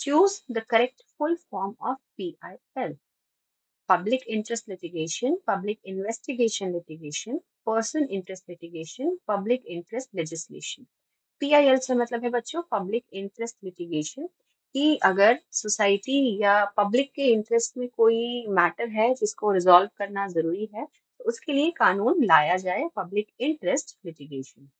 Choose the correct full form of PIL. Public interest litigation, public investigation litigation, person interest litigation, public interest legislation. PIL से मतलब है बच्चों public interest litigation कि अगर society या public के interest में कोई मैटर है जिसको रिजॉल्व करना ज़रूरी है तो उसके लिए कानून लाया जाए पब्लिक इंटरेस्ट लिटिगेशन